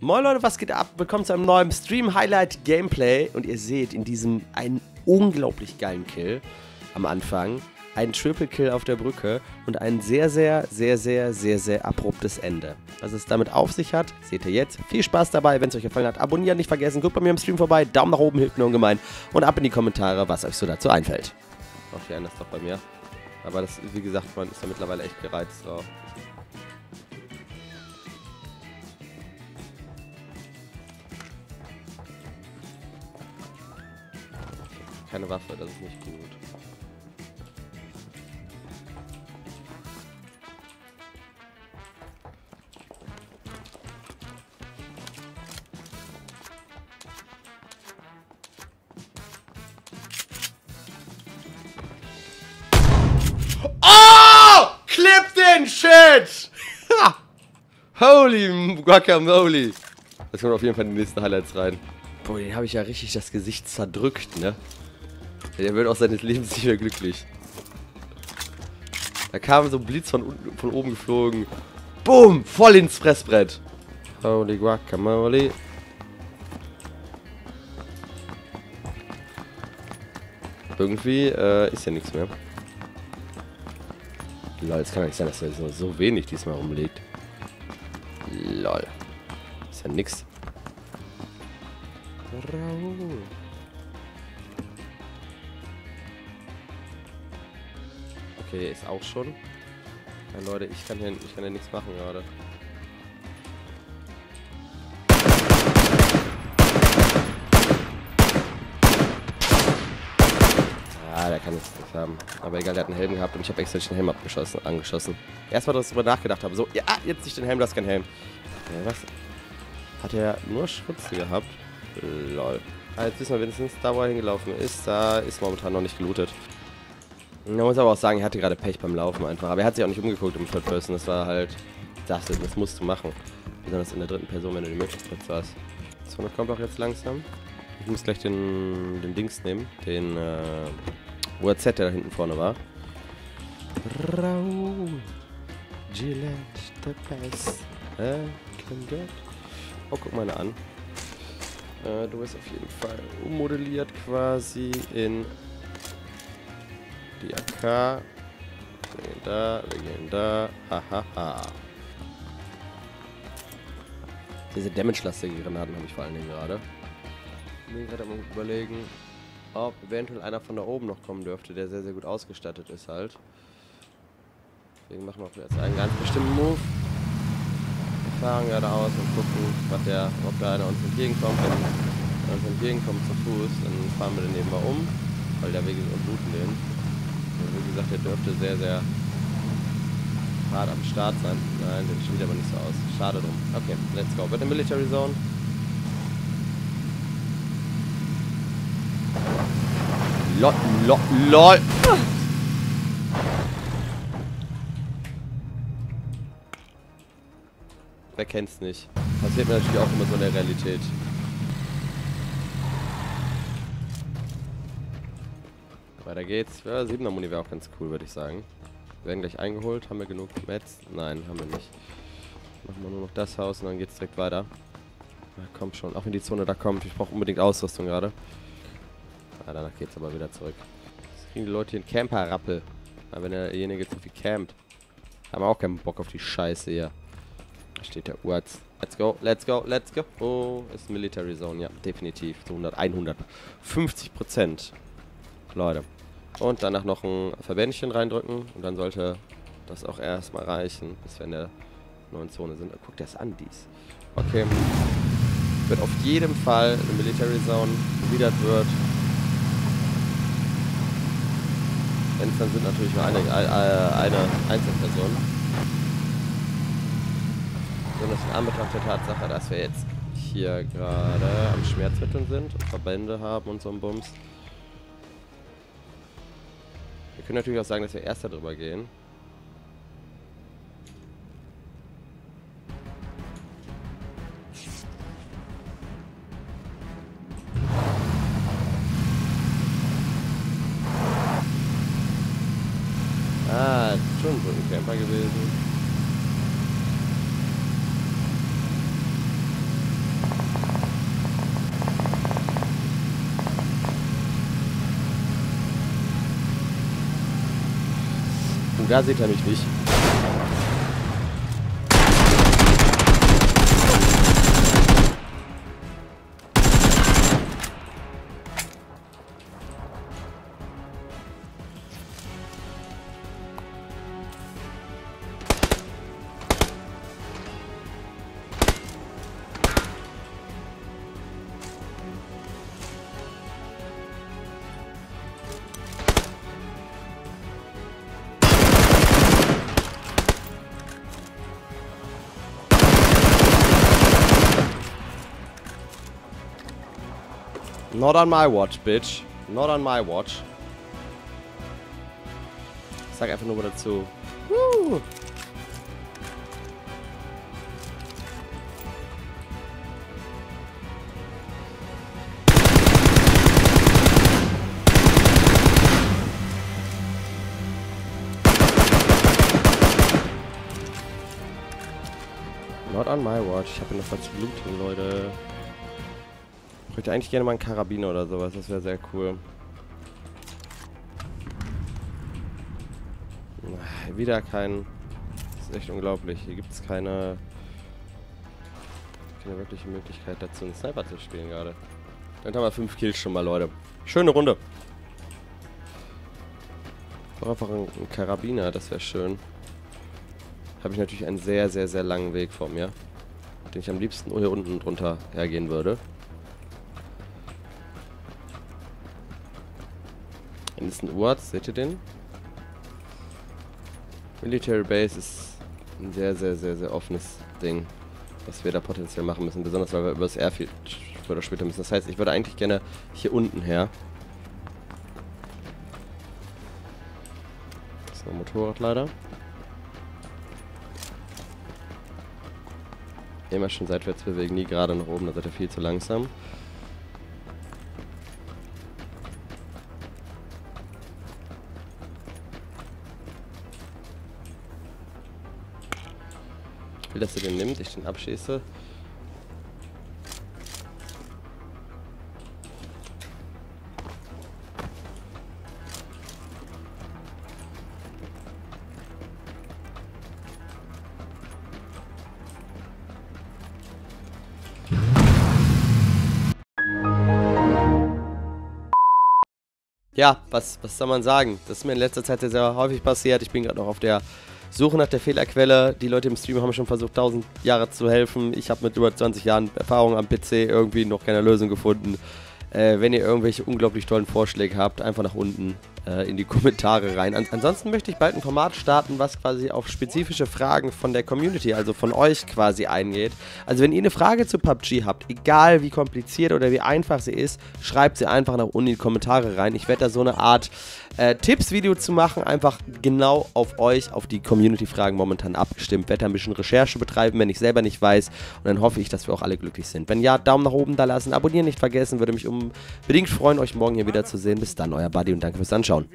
Moin Leute, was geht ab? Willkommen zu einem neuen Stream Highlight Gameplay und ihr seht in diesem einen unglaublich geilen Kill am Anfang, einen Triple Kill auf der Brücke und ein sehr, sehr, sehr, sehr, sehr, sehr abruptes Ende. Was es damit auf sich hat, seht ihr jetzt. Viel Spaß dabei, wenn es euch gefallen hat. Abonnieren nicht vergessen, guckt bei mir im Stream vorbei, Daumen nach oben hilft mir ungemein und ab in die Kommentare, was euch so dazu einfällt. Ach, hier einer ist doch bei mir. Aber das, wie gesagt, man ist ja mittlerweile echt gereizt drauf. Keine Waffe, das ist nicht gut. Oh! Clip den Shit! Holy Guacamole! Das kommt auf jeden Fall in die nächsten Highlights rein. Boah, den habe ich ja richtig das Gesicht zerdrückt, ne? Der wird auch seines Lebens nicht mehr glücklich. Da kam so ein Blitz von, unten, von oben geflogen. Boom! Voll ins Fressbrett. Holy guacamole. Irgendwie äh, ist ja nichts mehr. Lol, es kann ja nicht sein, dass er so, so wenig diesmal rumliegt. Lol. Ist ja nix. Raoul. Okay, ist auch schon. Ja, Leute, ich kann hier, ich kann hier nichts machen gerade. Ah, der kann jetzt nichts haben. Aber egal, der hat einen Helm gehabt und ich habe extra den Helm abgeschossen, angeschossen. Erstmal, dass ich darüber nachgedacht habe. So, ja, jetzt nicht den Helm, du hast keinen Helm. Ja, was? Hat er nur Schutz gehabt? Lol. Ah, jetzt wissen wir wenigstens, da wo er hingelaufen ist, da ist momentan noch nicht gelootet. Man muss aber auch sagen, er hatte gerade Pech beim Laufen einfach. Aber er hat sich auch nicht umgeguckt im Third Person. Das war halt, dachte, das musst du machen. Besonders in der dritten Person, wenn du die Möglichkeit hast. So, dann kommt auch jetzt langsam. Ich muss gleich den, den Dings nehmen. Den, äh, UAZ, der da hinten vorne war. Raoul. Gillette, the best. Äh, Oh, guck mal eine an. Äh, du bist auf jeden Fall ummodelliert quasi in die AK. Wir gehen da, wir gehen da. Hahaha. Ha, ha. Diese damage-lastige Granaten habe ich vor allen Dingen gerade. Ich bin gerade am überlegen, ob eventuell einer von da oben noch kommen dürfte, der sehr, sehr gut ausgestattet ist halt. Deswegen machen wir jetzt einen ganz bestimmten Move. Wir fahren geradeaus und gucken, was der, ob da einer uns entgegenkommt. Wenn er uns entgegenkommt zu Fuß, dann fahren wir den nebenbei um, weil der Weg ist und looten den. Wie gesagt, der dürfte sehr, sehr hart am Start sein. Nein, der sieht aber nicht so aus. Schade drum. Okay, let's go. Eine Military Zone. LOL, LOL, LOL. Wer kennt's nicht? Passiert mir natürlich auch immer so in der Realität. Weiter geht's. Ja, 7er Muni wäre auch ganz cool, würde ich sagen. Wir werden gleich eingeholt. Haben wir genug Mets? Nein, haben wir nicht. Machen wir nur noch das Haus und dann geht's direkt weiter. Ja, komm schon, auch wenn die Zone da kommt. Ich brauche unbedingt Ausrüstung gerade. Ah, danach geht's aber wieder zurück. Jetzt kriegen die Leute hier einen Camper-Rappel. Aber wenn derjenige zu viel campt, haben wir auch keinen Bock auf die Scheiße hier. Da steht der Urz. Let's go, let's go, let's go. Oh, ist Military Zone, ja, definitiv. Zu 100, 150 Prozent. Leute. Und danach noch ein Verbändchen reindrücken und dann sollte das auch erstmal reichen, bis wir in der neuen Zone sind. Guckt das an, dies. Okay. Wird auf jeden Fall eine Military Zone erwidert wird. Dann sind natürlich nur eine, äh, eine Einzelperson. Besonders in Anbetracht der Tatsache, dass wir jetzt hier gerade am Schmerzmitteln sind und Verbände haben und so ein Bums. Wir können natürlich auch sagen, dass wir erst darüber gehen. Ah, schon ein Camper gewesen. Und da sieht er mich nicht. Not on my watch, bitch. Not on my watch. Ich sag einfach nur dazu. Woo. Not on my watch. Ich habe hier noch bluten, Leute. Ich möchte eigentlich gerne mal einen Karabiner oder sowas. Das wäre sehr cool. Wieder kein... Das ist echt unglaublich. Hier gibt es keine... Keine wirkliche Möglichkeit dazu, einen Sniper zu spielen gerade. Dann haben wir fünf Kills schon mal, Leute. Schöne Runde. Auch einfach ein, ein Karabiner, das wäre schön. Habe ich natürlich einen sehr, sehr, sehr langen Weg vor mir. Den ich am liebsten hier unten drunter hergehen würde. Instant Words, seht ihr den? Military Base ist ein sehr, sehr, sehr, sehr offenes Ding, was wir da potenziell machen müssen. Besonders, weil wir über das Airfield früher oder später müssen. Das heißt, ich würde eigentlich gerne hier unten her. Das ist ein Motorrad leider. Immer schon seitwärts bewegen, nie gerade nach oben, da seid ihr viel zu langsam. Will, dass er den nimmt, ich den abschieße. Ja, was, was soll man sagen? Das ist mir in letzter Zeit sehr, sehr häufig passiert. Ich bin gerade noch auf der Suche nach der Fehlerquelle. Die Leute im Stream haben schon versucht, 1000 Jahre zu helfen. Ich habe mit über 20 Jahren Erfahrung am PC irgendwie noch keine Lösung gefunden. Äh, wenn ihr irgendwelche unglaublich tollen Vorschläge habt, einfach nach unten äh, in die Kommentare rein. An ansonsten möchte ich bald ein Format starten, was quasi auf spezifische Fragen von der Community, also von euch quasi eingeht. Also wenn ihr eine Frage zu PUBG habt, egal wie kompliziert oder wie einfach sie ist, schreibt sie einfach nach unten in die Kommentare rein. Ich werde da so eine Art äh, Tipps-Video zu machen, einfach genau auf euch, auf die Community-Fragen momentan abgestimmt. Werde da ein bisschen Recherche betreiben, wenn ich selber nicht weiß. Und dann hoffe ich, dass wir auch alle glücklich sind. Wenn ja, Daumen nach oben da lassen, abonnieren nicht vergessen, würde mich unbedingt freuen, euch morgen hier wieder zu sehen. Bis dann, euer Buddy und danke fürs Anschauen. on.